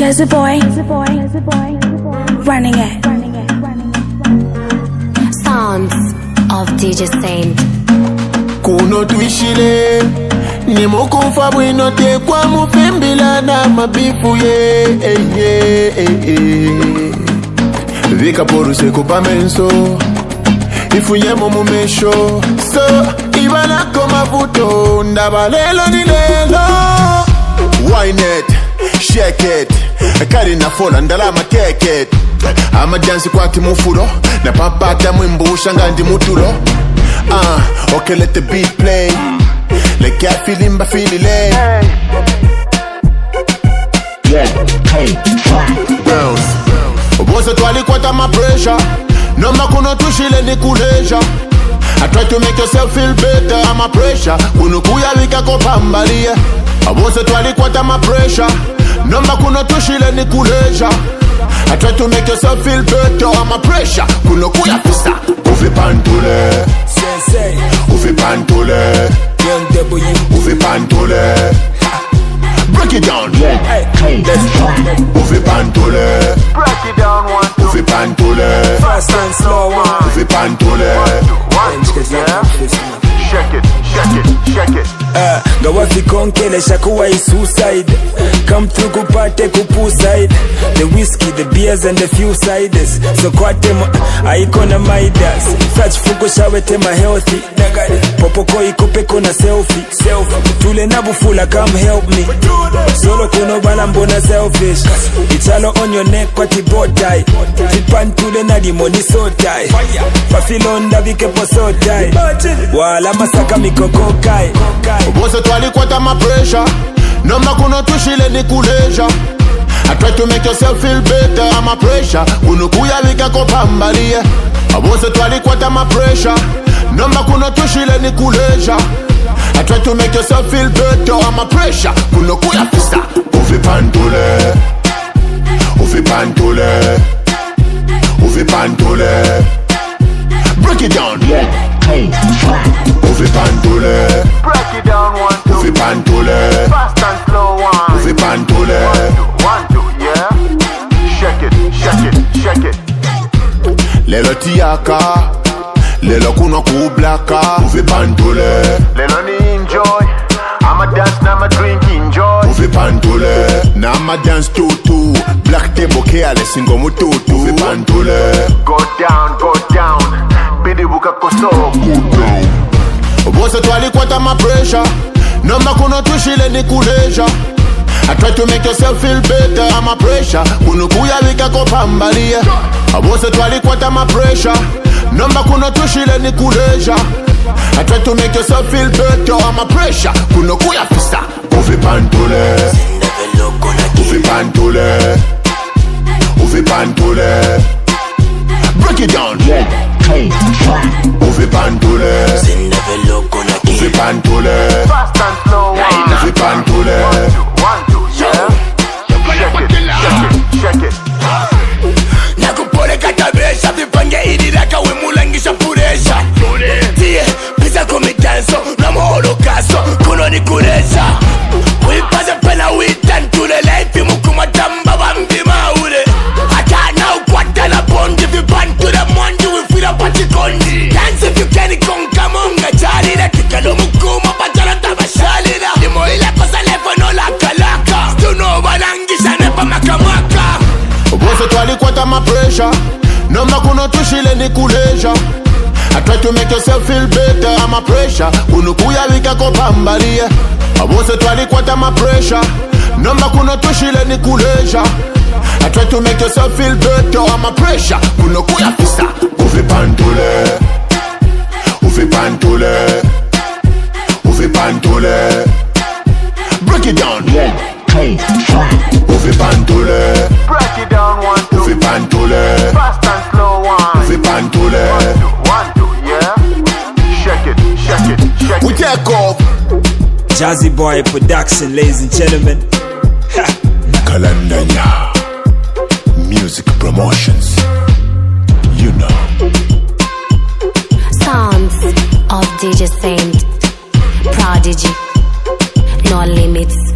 Jazzy boy, running it. Sounds of DJ Saint. kuno twishile nimukumfa bwino tekwa mufimbila na mabifu ye eh, eh, eh, eh. vikaporuse kupamenso ifunyemo mumesho so ibalako mavuto ndaba lelo ni lelo winet sheket kari nafola ndalama keket amajansi kwati mufulo na papata mwimbusha nga ndi mutulo uh, okay let the beat play like I feel him, I feel it lay. Bounce. Bose twalikwata my pressure noma kuno tushile ni kuleisha I try to make yourself feel better I'm a pressure kuno kuyavika kopambalie Bose twalikwata my pressure noma kuno tushile ni kuleisha I try to make yourself feel better I'm a pressure kuno kuyavisa uvipantule Sensei, uvipantule Young W. uvipantule break it down. Hey, let's go. uvipantule Break nga wavikonkelesha kuwa suicide. Come through kupate kupuside the whiskey the beers and the few ciders. So kwatemo aikona midas. Fach fuko shawetema healthy. Popoko ikopeko na selfie. Tule na bufula come help me. Solo kuno bana mbona selfish. Ichalo on your neck kwati botai vipantule na limoni sotai pafilonda vikepo sotai wala masaka mikokokai. Bose twalikwata pressure. Kuno tushile ni kuleisha I try to make yourself feel better I'm a pressure. Kuno kuyavika kopambalie bose twalikwata my pressure. Noma kuno tushile ni kuleisha I try to make yourself feel better I'm a pressure. Kuno kuyavisa uvipantule uvipantule uvipantule break it down. Uvipantule Break it down one, two, uvipantule lelo kuno kublaka uvipantule Let me enjoy. I'ma dance, now I'ma drink, enjoy. uvipantule nama dance tutu black table careless ngo mututu uvipantule Go down, go down. Bidi buka koso. bose twalikwata my pressure noma kuno tushile ni kuleisha I try to make yourself feel better I'm a pressure. Kuno kuyavika kopambalie bose twalikwata my pressure. Noma kuno tushile ni kuleisha I try to make yourself feel better I'm a pressure. Kuno kuyafisa uvipantule uvipantule uvipantule break it down. Uvipantule uvipantule Fast and kuno ni kuresha wipaze pena witantule laifi mukumatamba vambimaule atana ukwatana bondi vipantule mondi wifira patikondi dance fyukeni konkamonga charira tikalo mukuma patala tabashalira limoile kosa levo nolakalaka stunovalangisha nepa makamaka bose twalikwata my pressure. Noma kuno tushile ni kuleisha I try to make yourself feel better. I'm a pressure. Kuno kuyavika kopambalie. Bose twalikwata my pressure. Noma kuno tushile ni kuleisha I try to make yourself feel better. I'm a pressure. Kuno kuyafisa uvipantule uvipantule uvipantule break it down. Uvipantule Break it down one, two, uvipantule fast and slow one. uvipantule One, Jazzy Boy Production, ladies and gentlemen. Kalandanya Music Promotions You know Sounds of DJ Saint. Prodigy. No limits.